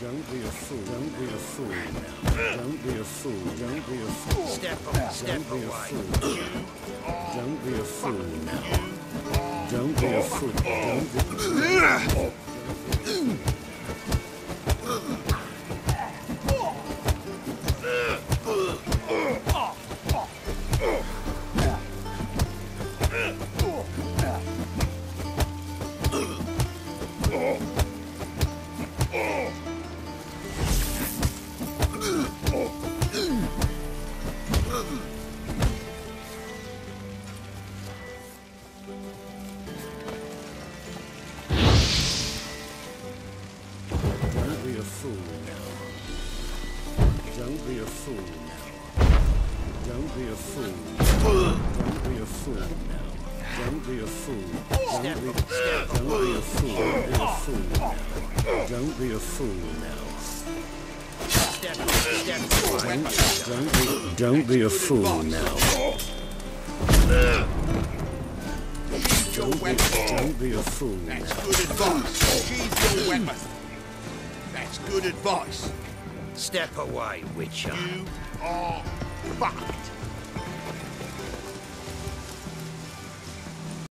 Don't be a fool. Don't be a fool. Don't be a fool. Don't be a fool. Step, a- step Don't be a fool. Don't be a fool now. Don't be a fool. Don't be. Don't be a fool now. Don't be a fool now. Don't be a fool. Don't be a fool now. Don't be a fool. Don't be, don't be a fool. Don't be a fool now. Don't be a fool now. Away. Don't be, don't be a fool now. Sheathe your weapon. Don't be a fool That's good advice. Sheathe your weapon. That's good advice. Step away, Witcher. You are fucked.